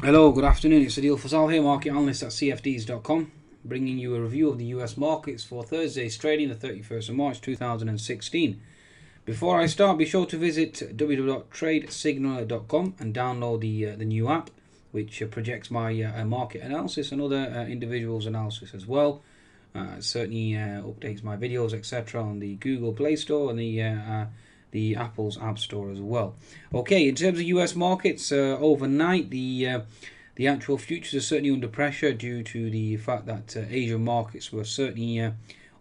Hello, good afternoon. It's Adil Fazal here, market analyst at CFDs.com, bringing you a review of the US markets for Thursday's trading, the 31st of March 2016. Before I start, be sure to visit www.tradesignal.com and download the uh, the new app, which uh, projects my uh, market analysis and other uh, individuals' analysis as well. Uh, certainly uh, updates my videos, etc., on the Google Play Store and the the Apple's App Store as well. Okay, in terms of US markets, uh, overnight the uh, the actual futures are certainly under pressure due to the fact that uh, Asian markets were certainly uh,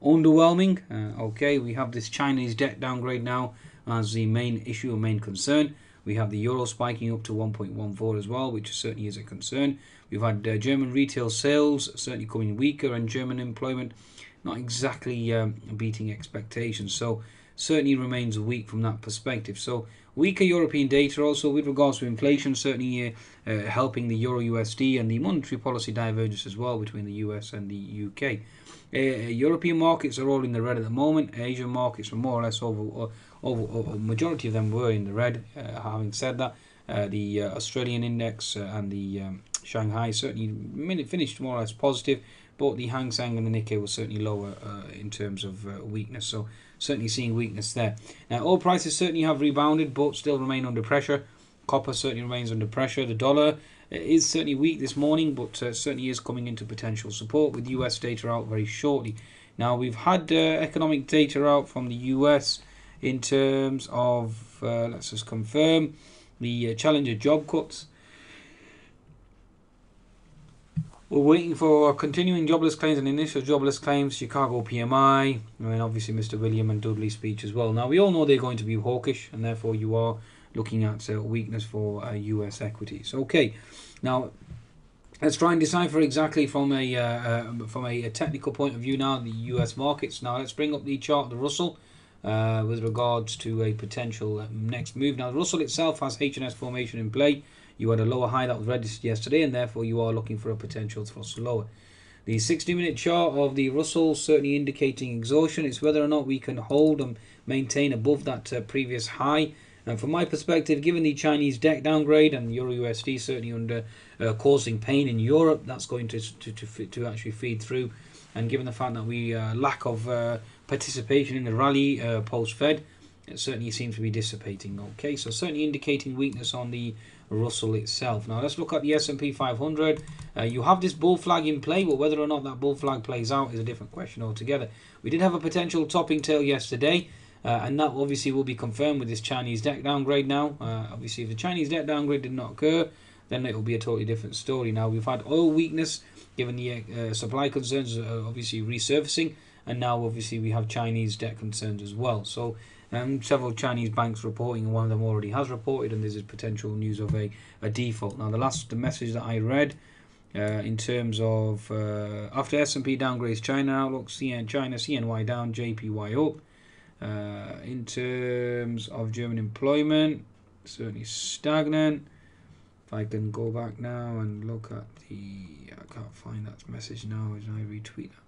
underwhelming. Uh, okay, we have this Chinese debt downgrade now as the main issue or main concern. We have the euro spiking up to 1.14 as well, which certainly is a concern. We've had uh, German retail sales certainly coming weaker, and German employment not exactly um, beating expectations. So certainly remains weak from that perspective. So weaker European data also with regards to inflation certainly uh, uh, helping the Euro USD and the monetary policy divergence as well between the US and the UK. Uh, European markets are all in the red at the moment. Asian markets are more or less over, uh, over, over majority of them were in the red. Uh, having said that, uh, the Australian index and the um, Shanghai certainly finished more or less positive, but the Hang Seng and the Nikkei were certainly lower in terms of weakness. So certainly seeing weakness there. Now, oil prices certainly have rebounded, but still remain under pressure. Copper certainly remains under pressure. The dollar uh, is certainly weak this morning, but uh, certainly is coming into potential support with US data out very shortly. Now, we've had uh, economic data out from the US in terms of, uh, let's just confirm, the uh, Challenger job cuts. We're waiting for continuing jobless claims and initial jobless claims, Chicago PMI, and obviously Mr. William and Dudley speech as well. Now, we all know they're going to be hawkish, and therefore you are looking at uh, weakness for uh, US equities. Okay, now let's try and decipher exactly from a uh, uh, from a, a, technical point of view now the US markets. Now, let's bring up the chart, the Russell. Uh, with regards to a potential next move. Now, the Russell itself has H&S formation in play. You had a lower high that was registered yesterday, and therefore you are looking for a potential thrust lower. The 60 minute chart of the Russell certainly indicating exhaustion. It's whether or not we can hold and maintain above that uh, previous high. And from my perspective, given the Chinese debt downgrade and Euro USD certainly under uh, causing pain in Europe, that's going to, to, to, to, actually feed through. And given the fact that we uh, lack of uh, participation in the rally uh, post Fed, it certainly seems to be dissipating. Okay, so certainly indicating weakness on the Russell itself. Now let's look at the S&P 500. Uh, you have this bull flag in play, but whether or not that bull flag plays out is a different question altogether. We did have a potential topping tail yesterday, uh, and that obviously will be confirmed with this Chinese debt downgrade now. Uh, obviously, if the Chinese debt downgrade did not occur, then it will be a totally different story. Now we've had oil weakness, given the uh, supply concerns, uh, obviously resurfacing, and now obviously we have Chinese debt concerns as well. So um, several Chinese banks reporting, and one of them already has reported, and there's potential news of a, a default. Now, the last the message that I read uh, in terms of uh, after S&P downgrades China outlook, CN China CNY down, JPY up. Uh, in terms of German employment, certainly stagnant. If I can go back now and look at the, I can't find that message now. As I retweet that?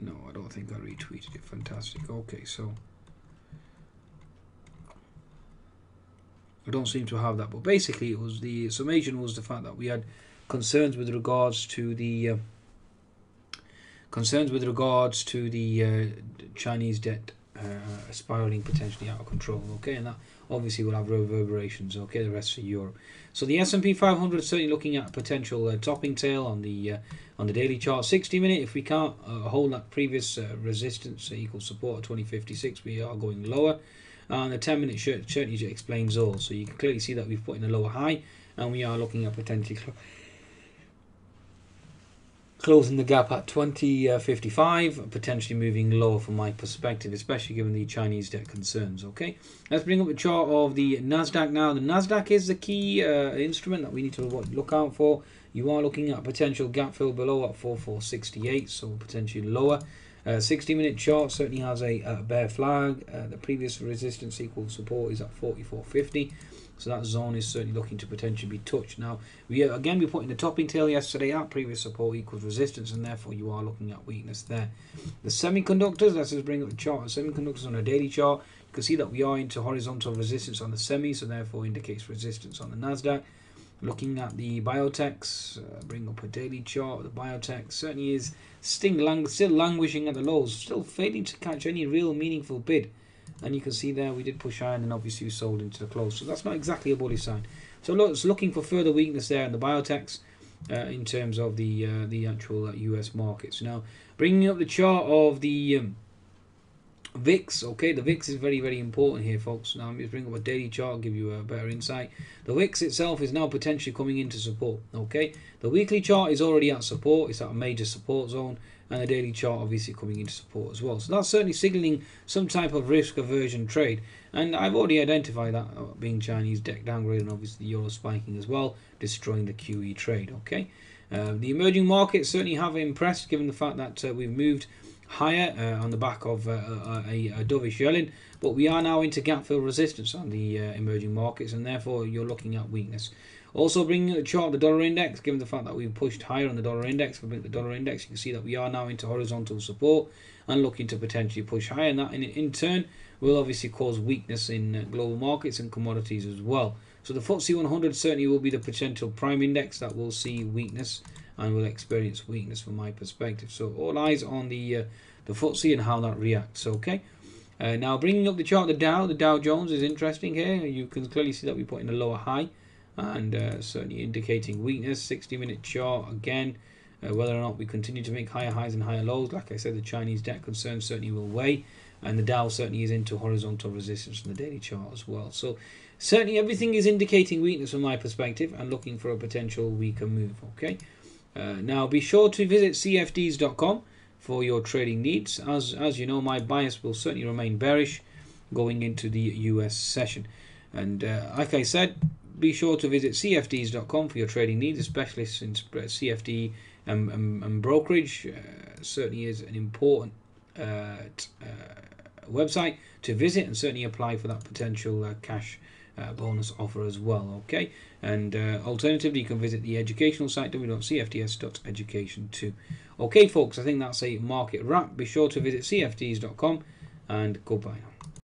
No, I don't think I retweeted it. Fantastic. Okay, so I don't seem to have that, but basically, it was the summation was the fact that we had concerns with regards to the uh, concerns with regards to the uh, Chinese debt uh, spiraling potentially out of control. Okay, and that obviously will have reverberations. Okay, the rest of Europe. So the S&P 500 is certainly looking at potential uh, topping tail on the uh, on the daily chart. 60 minute, if we can't uh, hold that previous uh, resistance equal support of 2056, we are going lower. And the 10 minute chart certainly explains all. So you can clearly see that we've put in a lower high, and we are looking at potentially closing the gap at 2055, uh, potentially moving lower from my perspective, especially given the Chinese debt concerns. Okay, let's bring up a chart of the Nasdaq now. The Nasdaq is the key uh, instrument that we need to look out for. You are looking at potential gap fill below at 4468, so potentially lower. Uh, 60 minute chart certainly has a, a bear flag. Uh, the previous resistance equal support is at 4450. So that zone is certainly looking to potentially be touched. Now, we again we put in the topping tail yesterday at previous support equals resistance, and therefore you are looking at weakness there. The semiconductors, let's just bring up the chart. The semiconductors on a daily chart, you can see that we are into horizontal resistance on the semi, so therefore indicates resistance on the Nasdaq. Looking at the biotechs, uh, bring up a daily chart. The biotech certainly is lang- still languishing at the lows, still failing to catch any real meaningful bid. And you can see there we did push higher and obviously we sold into the close. So that's not exactly a bullish sign. So look, it's looking for further weakness there in the biotechs uh, in terms of the uh, the actual US markets. Now, bringing up the chart of the um, VIX, okay, the VIX is very, very important here, folks. Now, I'm just bring up a daily chart, give you a better insight. The VIX itself is now potentially coming into support, okay. The weekly chart is already at support, it's at a major support zone, and the daily chart obviously coming into support as well. So that's certainly signaling some type of risk aversion trade, and I've already identified that uh, being Chinese debt downgrade and obviously the euro spiking as well, destroying the QE trade, okay. Uh, the emerging markets certainly have impressed given the fact that uh, we've moved higher uh, on the back of uh, uh, a, a dovish Yellen, but we are now into gap fill resistance on the emerging markets, and therefore you're looking at weakness. Also, bringing the chart the dollar index, given the fact that we've pushed higher on the dollar index, for the dollar index, you can see that we are now into horizontal support and looking to potentially push higher, and that in, in turn will obviously cause weakness in global markets and commodities as well. So the FTSE 100 certainly will be the potential prime index that will see weakness and will experience weakness from my perspective. So all eyes on the uh, the FTSE and how that reacts. Okay. Uh, now bringing up the chart, the Dow, the Dow Jones is interesting here. You can clearly see that we put in a lower high, and uh, certainly indicating weakness. 60 minute chart again. Uh, whether or not we continue to make higher highs and higher lows, like I said, the Chinese debt concern certainly will weigh, and the Dow certainly is into horizontal resistance from the daily chart as well. So certainly everything is indicating weakness from my perspective and looking for a potential weaker move. Okay. Uh, now be sure to visit cfds.com for your trading needs. As, as you know, my bias will certainly remain bearish going into the US session. And uh, like I said, be sure to visit cfds.com for your trading needs, especially since CFD and, and, and brokerage uh, certainly is an important uh, uh, website to visit and certainly apply for that potential uh, cash uh, bonus offer as well. Okay, and uh, alternatively, you can visit the educational site www.cfds.education too. Okay, folks, I think that's a market wrap. Be sure to visit cfds.com and goodbye.